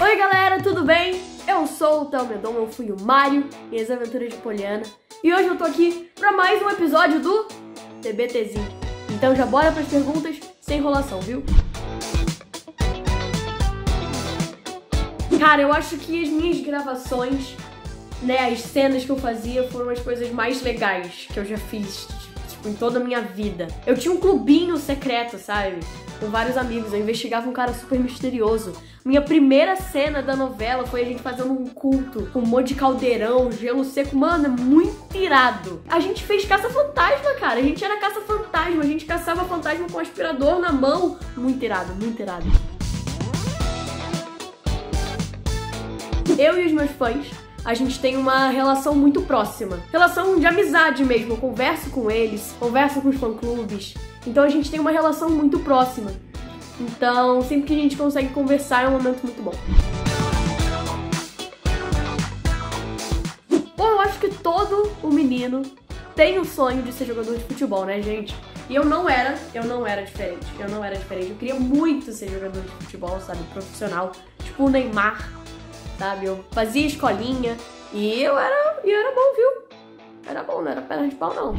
Oi galera, tudo bem? Eu sou o Telmedon, eu fui o Mario e as aventuras de Poliana e hoje eu tô aqui pra mais um episódio do TBTzinho. Então já bora pras perguntas sem enrolação, viu? Cara, eu acho que as minhas gravações, né, as cenas que eu fazia foram as coisas mais legais que eu já fiz, tipo, em toda a minha vida. Eu tinha um clubinho secreto, sabe? Com vários amigos, eu investigava um cara super misterioso. Minha primeira cena da novela foi a gente fazendo um culto com um monte de caldeirão, gelo seco. Mano, é muito irado. A gente fez caça-fantasma, cara. A gente era caça-fantasma. A gente caçava fantasma com um aspirador na mão. Muito irado, muito irado. Eu e os meus fãs, a gente tem uma relação muito próxima. Relação de amizade mesmo. Eu converso com eles, converso com os fã-clubes. Então a gente tem uma relação muito próxima. Então, sempre que a gente consegue conversar é um momento muito bom. Bom, eu acho que todo o menino tem o sonho de ser jogador de futebol, né, gente? E eu não era, eu não era diferente. Eu não era diferente. Eu queria muito ser jogador de futebol, sabe? Profissional. Tipo o Neymar, sabe? Eu fazia escolinha e eu era, eu era bom, viu? Era bom, não era perna de pau, não.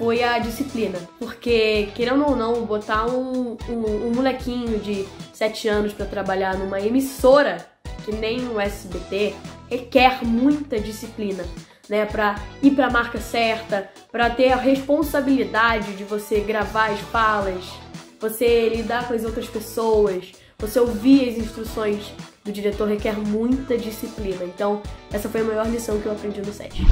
foi a disciplina. Porque, querendo ou não, botar um, um, um molequinho de 7 anos para trabalhar numa emissora, que nem o SBT, requer muita disciplina. Né, para ir para a marca certa, para ter a responsabilidade de você gravar as falas, você lidar com as outras pessoas, você ouvir as instruções do diretor requer muita disciplina. Então, essa foi a maior lição que eu aprendi no set.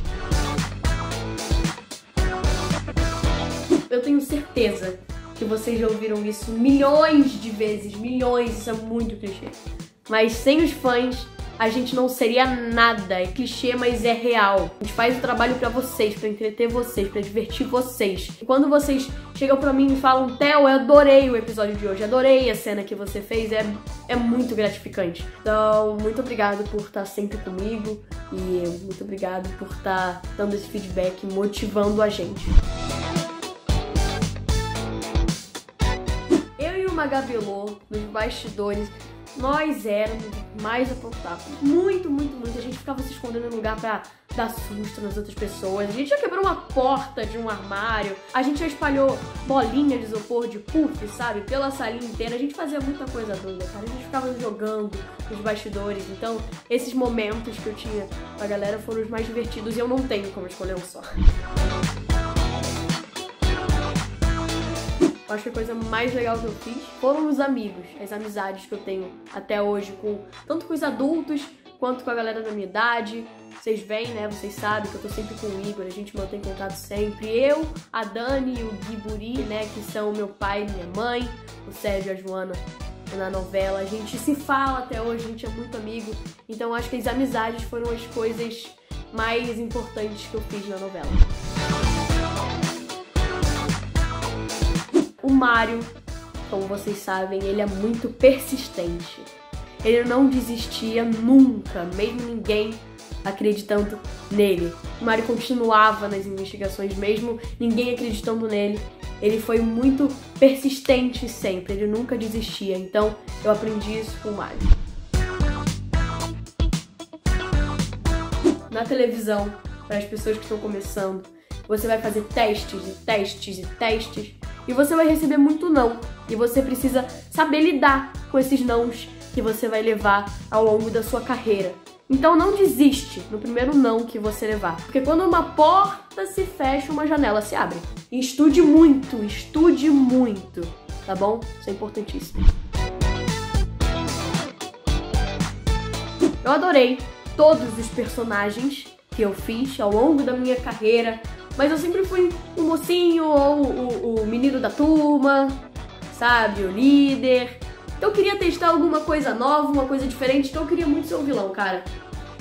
Eu tenho certeza que vocês já ouviram isso milhões de vezes, milhões, isso é muito clichê. Mas sem os fãs, a gente não seria nada. É clichê, mas é real. A gente faz o trabalho para vocês, para entreter vocês, para divertir vocês. E quando vocês chegam para mim e falam, Theo, eu adorei o episódio de hoje, adorei a cena que você fez, é, é muito gratificante. Então, muito obrigado por estar sempre comigo e muito obrigado por estar dando esse feedback, motivando a gente. Magabelô, nos bastidores, nós éramos mais apontados. Muito, muito, muito. A gente ficava se escondendo em lugar pra dar susto nas outras pessoas. A gente já quebrou uma porta de um armário. A gente já espalhou bolinha de isopor de puff, sabe? Pela salinha inteira. A gente fazia muita coisa doida, cara. A gente ficava jogando nos bastidores. Então, esses momentos que eu tinha com a galera foram os mais divertidos e eu não tenho como escolher um só. Eu acho que a coisa mais legal que eu fiz foram os amigos, as amizades que eu tenho até hoje, com tanto com os adultos quanto com a galera da minha idade. Vocês veem, né? Vocês sabem que eu tô sempre com o Igor, a gente mantém contato sempre. Eu, a Dani e o Gui Buri, né? Que são meu pai e minha mãe, o Sérgio e a Joana na novela. A gente se fala até hoje, a gente é muito amigo. Então acho que as amizades foram as coisas mais importantes que eu fiz na novela. O Mario, como vocês sabem, ele é muito persistente. Ele não desistia nunca, mesmo ninguém acreditando nele. O Mario continuava nas investigações, mesmo ninguém acreditando nele. Ele foi muito persistente sempre, ele nunca desistia. Então eu aprendi isso com o Mario. Na televisão, para as pessoas que estão começando, você vai fazer testes e testes e testes e você vai receber muito não. E você precisa saber lidar com esses nãos que você vai levar ao longo da sua carreira. Então não desiste no primeiro não que você levar. Porque quando uma porta se fecha, uma janela se abre. E estude muito, estude muito, tá bom? Isso é importantíssimo. Eu adorei todos os personagens que eu fiz ao longo da minha carreira, mas eu sempre fui o mocinho ou o, o menino da turma, sabe? O líder. Então eu queria testar alguma coisa nova, uma coisa diferente. Então eu queria muito ser o vilão, cara.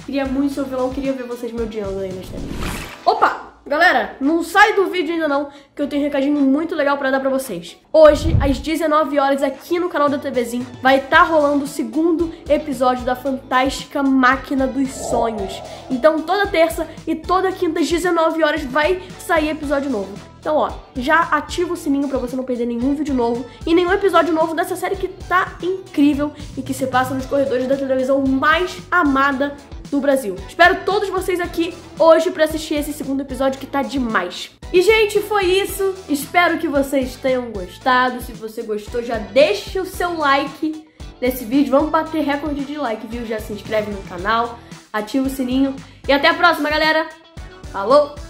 Queria muito ser o vilão, queria ver vocês me odiando aí nas telinhas. Opa! Galera, não sai do vídeo ainda não, que eu tenho um recadinho muito legal para dar para vocês. Hoje, às 19 horas, aqui no canal da TVzinho, vai estar tá rolando o segundo episódio da fantástica Máquina dos Sonhos. Então, toda terça e toda quinta, às 19 horas, vai sair episódio novo. Então, ó, já ativa o sininho para você não perder nenhum vídeo novo e nenhum episódio novo dessa série que tá incrível e que se passa nos corredores da televisão mais amada do Brasil. Espero todos vocês aqui hoje para assistir esse segundo episódio que tá demais. E, gente, foi isso. Espero que vocês tenham gostado. Se você gostou, já deixa o seu like nesse vídeo. Vamos bater recorde de like, viu? Já se inscreve no canal, ativa o sininho. E até a próxima, galera. Falou!